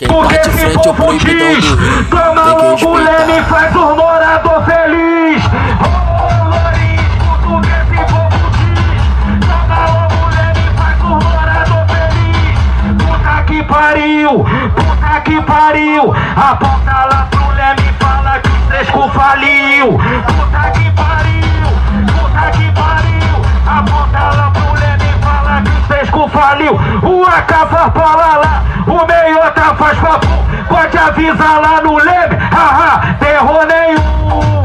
Quem Porque bate frente é o proibidão do rio. Toma o que logo leme, faz o morador feliz. Puta que pariu, puta que pariu. Aponta lá pro leme, fala que o Fresco faliu. Puta que pariu, puta que pariu. Aponta lá pro leme, fala que o Fresco faliu. O AK faz pra lá, Pode avisar lá no leme, haha, terror nenhum.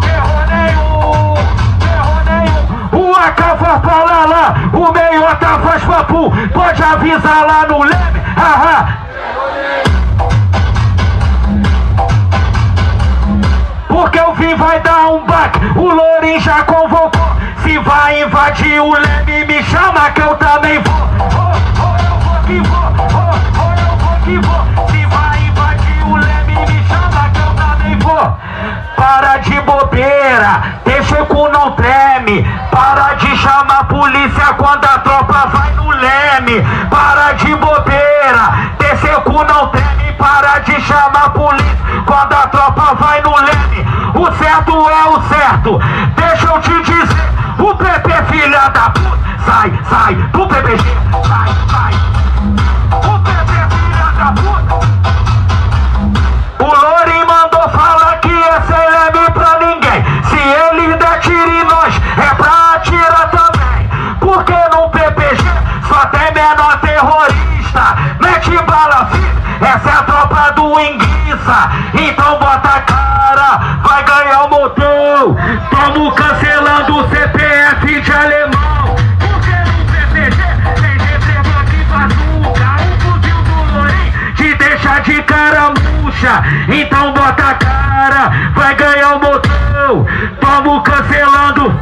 Terror. O AK faz pra lá, o meiota faz papo. Pode avisar lá no leme, haha. Porque o fim vai dar um baque, o Lourinho já convocou. Se vai invadir o leme, me chama que eu também vou. Oh, oh, eu vou que vou, oh, que vou. Se vai invadir o leme, me chama que eu também vou. Para de bobeira, deixa o cu não treme. Para de chamar a polícia quando a tropa vai no leme. Para de bobeira, deixa o cu não treme. Para de chamar a polícia quando a tropa vai no leme. O certo é o certo, deixa eu te dizer. O PP filha da puta, sai, sai do PPG, sai, sai. O Lori mandou falar que esse é pra ninguém. Se ele der tiro em nós, é pra atirar também. Porque no PPG só tem menor terrorista. Mete bala, filho, essa é a tropa do enguiça. Então bota a cara, vai ganhar o motor. Tamo cancelando o CPF de alemão. De cara murcha. Então bota a cara, vai ganhar o motor. Tamo cancelando.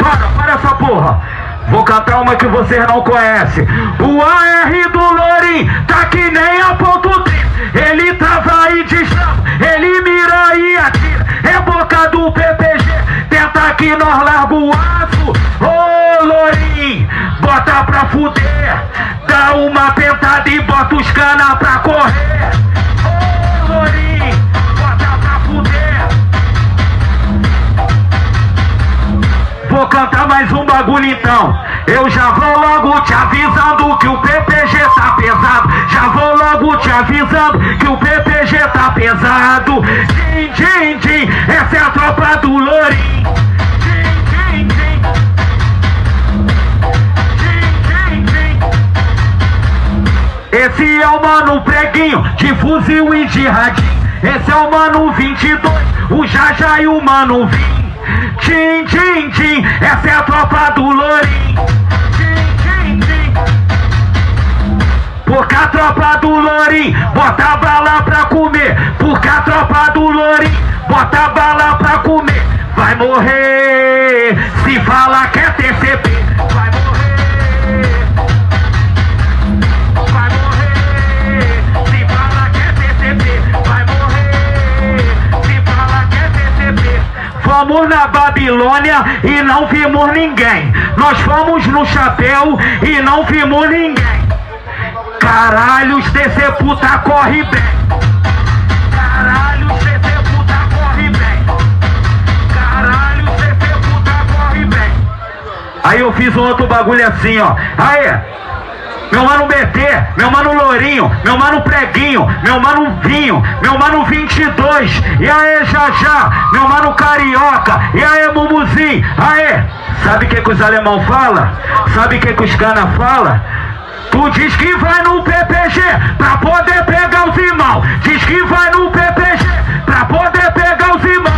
Para, para essa porra. Vou cantar uma que vocês não conhecem. O AR do Lorim tá que nem a ponto 3. Ele tava aí de chão, ele mira e atira. É boca do PPG, tenta que nós larga o aço. Ô Lorim, bota pra fuder. Dá uma pentada e bota os cana pra correr. Vou cantar mais um bagulho então. Eu já vou logo te avisando que o PPG tá pesado. Já vou logo te avisando que o PPG tá pesado. Din, din, din, essa é a tropa do din. Esse é o mano preguinho de fuzil e de radinho. Esse é o mano 22, o Jaja e o mano 20. Tim, tim, tim, essa é a tropa do tim. Porque a tropa do Lourim bota bala pra comer. Porque a tropa do Lourim bota bala pra comer. Vai morrer se fala que é TCP. Fomos na Babilônia e não vimos ninguém. Nós fomos no chapéu e não vimos ninguém. Caralho, os DC puta corre bem. Caralho, os DC puta corre bem. Caralho, os DC puta corre bem. Aí eu fiz um outro bagulho assim, ó. Aí, meu mano BT, meu mano Lourinho, meu mano Preguinho, meu mano Vinho, meu mano 22, e aí já já, meu mano Carioca, e aí Mumuzinho, aí, sabe o que, que os alemão fala? Sabe o que, que os cana fala? Tu diz que vai no PPG pra poder pegar os irmãos, diz que vai no PPG pra poder pegar os irmãos.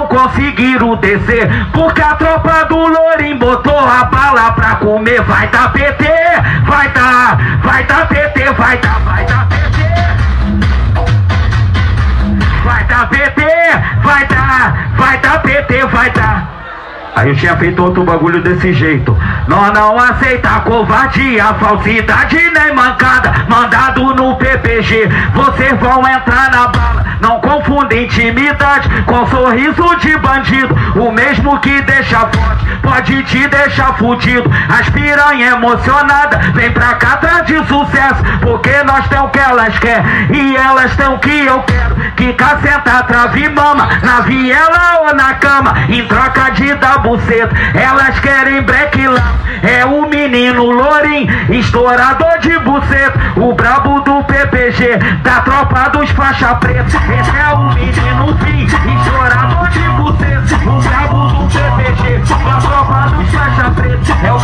Não conseguiram descer Porque a tropa do Lourim botou a bala pra comer. Vai dar PT, vai dar, vai dar PT, vai dar, vai dar PT Vai dar PT, vai dar, vai dar PT, vai dar Aí eu tinha feito outro bagulho desse jeito. Nós não aceita covardia, falsidade nem mancada Mandado no PPG, vocês vão entrar na bala Não confunde intimidade com sorriso de bandido. O mesmo que deixa forte, pode te deixar fudido. As piranha emocionada, vem pra cá atrás de sucesso Porque nós temos o que elas querem E elas têm o que eu quero. Que senta, trave mama Na viela ou na cama Em troca de dar buceta. Elas querem black É o menino lourim Estourador de buceta. O brabo do PPG Da tropa dos faixa preta. Esse é o menino fim Estourador de buceta. O brabo do PPG Da tropa dos faixa preta. É o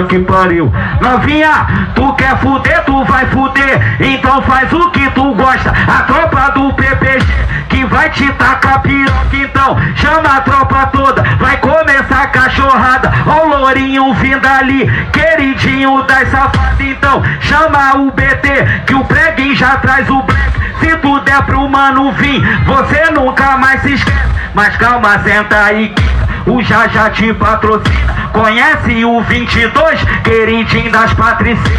Puta que pariu. Novinha, tu quer fuder, tu vai fuder. Então faz o que tu gosta. A tropa do PPG Que vai te tacar piroca Então. Chama a tropa toda Vai começar a cachorrada. Ó o lourinho vindo ali Queridinho das safadas Então. Chama o BT Que o preguinho já traz o black. Se tu der pro mano vir Você nunca mais se esquece. Mas calma, senta aí o já já te patrocina. Conhece o 22, queridinho das patricinhas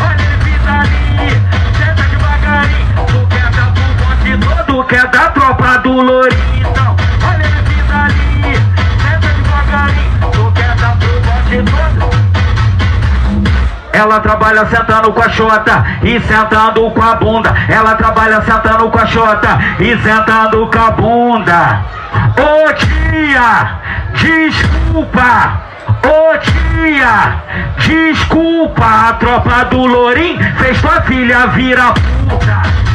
Olha ele pisa ali, senta devagarinho. Tu quer dar pro bonde todo, quer dar tropa do lourinho Então, olha ele pisa ali, senta devagarinho. Tu quer dar pro bonde todo? Ela trabalha sentando com a chota e sentando com a bunda. Ela trabalha sentando com a chota e sentando com a bunda. Ô tia, desculpa. Ô tia, desculpa. A tropa do Lourim fez tua filha virar puta.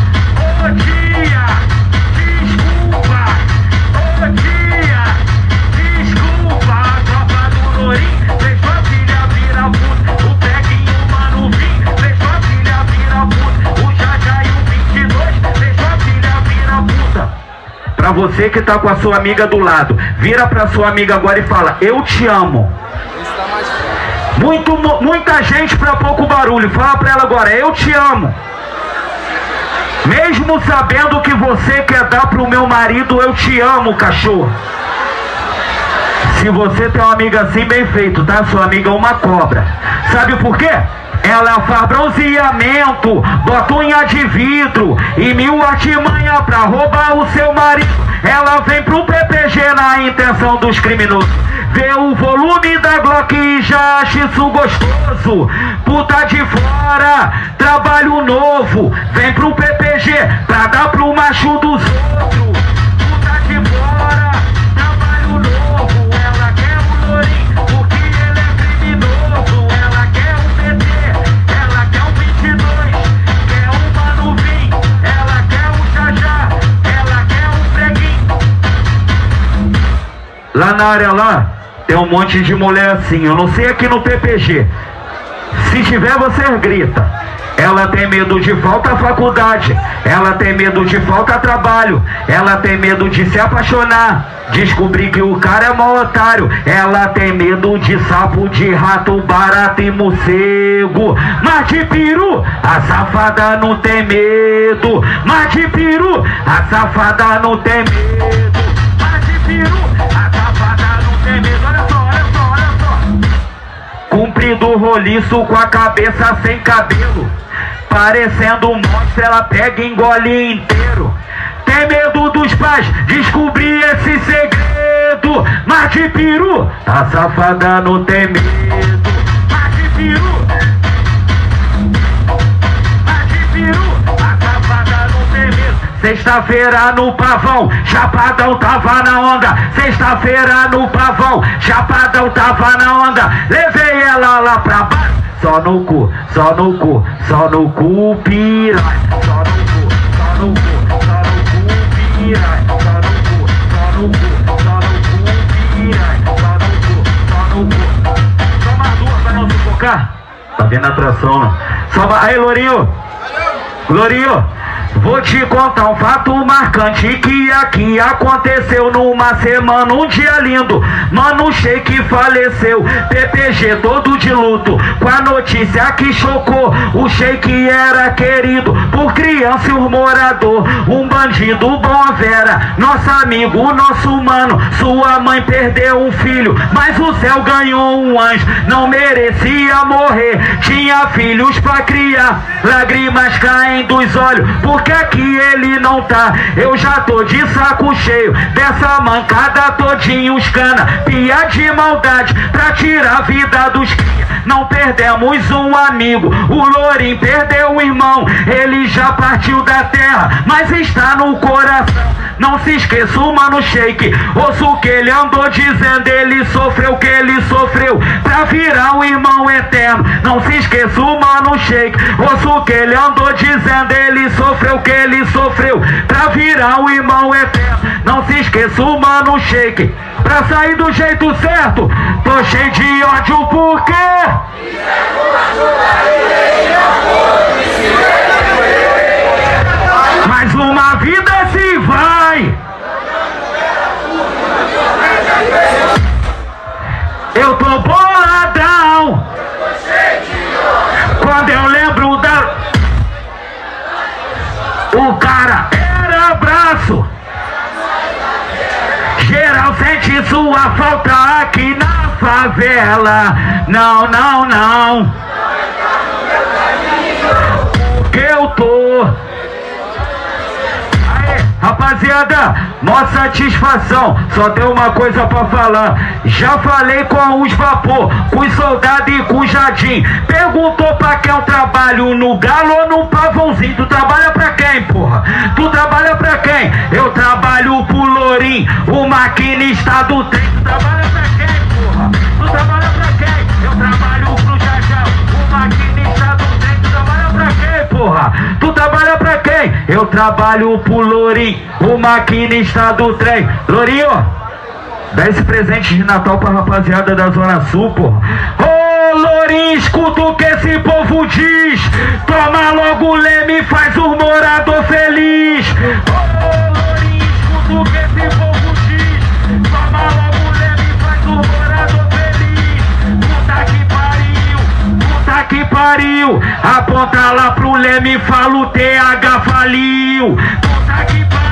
Pra você que tá com a sua amiga do lado, vira pra sua amiga agora e fala: Eu te amo. Muito, mu- muita gente pra pouco barulho. Fala pra ela agora: Eu te amo. Mesmo sabendo que você quer dar pro meu marido, eu te amo, cachorro. Se você tem uma amiga assim, bem feito, tá? Sua amiga é uma cobra. Sabe por quê? Ela faz bronzeamento, bota unha de vidro e mil artimanha pra roubar o seu marido. Ela vem pro PPG na intenção dos criminosos. Vê o volume da Glock e já acha isso gostoso. Puta de fora, trabalho novo. Vem pro PPG pra dar pro macho dos outros. Puta de fora, Lá na área lá, tem um monte de mulher assim, eu não sei aqui no PPG. Se tiver, você grita. Ela tem medo de falta à faculdade, ela tem medo de falta trabalho, ela tem medo de se apaixonar, descobrir que o cara é mau otário, ela tem medo de sapo, de rato, barata e morcego, mas de a safada não tem medo, mas de a safada não tem medo, mas de olha só. Comprido roliço com a cabeça sem cabelo. Parecendo um monstro, ela pega e engole inteiro. Tem medo dos pais descobrir esse segredo. Mas de peru, a safada não tem medo. Mas de peru Sexta-feira no pavão, Chapadão tava na onda. Sexta-feira no pavão, Chapadão tava na onda. Levei ela lá pra baixo, só no cu, só no cu, só no cu, piranha. Só no cu, só no cu, só no cu, só no cu, só no cu, só no cu, só no cu. Só mais duas pra não sufocar. Tá vendo a atração, não? Só. Aí, Lourinho. Lourinho. Vou te contar um fato marcante que aqui aconteceu numa semana, um dia lindo. Mano, Sheik faleceu, PPG todo de luto. Com a notícia que chocou, o Sheik era querido por criança e um morador. Um bandido bom vera, nosso amigo, nosso mano. Sua mãe perdeu um filho, mas o céu ganhou um anjo. Não merecia morrer, tinha filhos pra criar. Lágrimas caem dos olhos, porque aqui ele não tá. Eu já tô de saco cheio dessa mancada todinho os cana. Pia de maldade pra tirar a vida dos. Não perdemos um amigo, o Lourim perdeu um irmão. Ele já partiu da terra, mas está no coração. Não se esqueça, o mano shake. Ouço o que ele andou dizendo, ele sofreu o que ele sofreu. Pra virar um irmão eterno. Não se esqueça, o mano shake. Ouço o que ele andou dizendo, ele sofreu o que ele sofreu. Pra virar um irmão eterno. Não se esqueça, mano shake. Pra sair do jeito certo, tô cheio de ódio por quê? Mais uma vida se vai. Eu tô boladão. O cara era braço. Geral sente sua falta aqui na favela. Não, não, não. Porque eu tô. Rapaziada, mó satisfação. Só tem uma coisa pra falar. Já falei com os vapor, com os soldados e com o jardim. Perguntou pra quem eu trabalho no galo ou no pavãozinho. Tu trabalha pra quem, porra? Tu trabalha pra quem? Eu trabalho pro Lourim, o maquinista do trem. Tu trabalha pra quem, porra? Tu trabalha pra quem? Eu trabalho porra? Tu trabalha pra quem? Eu trabalho pro Lourim, o maquinista do trem. Lourinho, dá esse presente de Natal pra rapaziada da Zona Sul, porra. Ô Lourim, escuta o que esse povo diz. Toma logo o leme, faz o morador feliz. Pariu. Aponta lá pro leme, fala o TH faliu. Puta que pariu,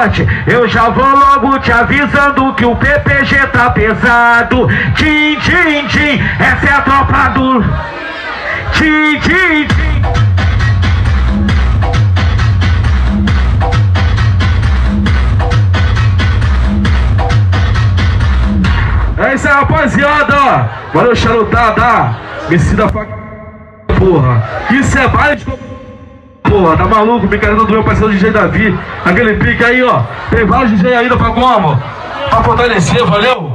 forte, eu já vou logo te avisando que o PPG tá pesado. Tim, tim, tim, essa é a tropa do. Tim, tim, tim. É isso aí, rapaziada. Valeu, charutada. Mecida faca. Porra. Isso é baile de. Porra, tá maluco? Brincadeira do meu parceiro DJ Davi. Aquele pique aí, ó. Tem vários DJ ainda pra como? Pra fortalecer, valeu?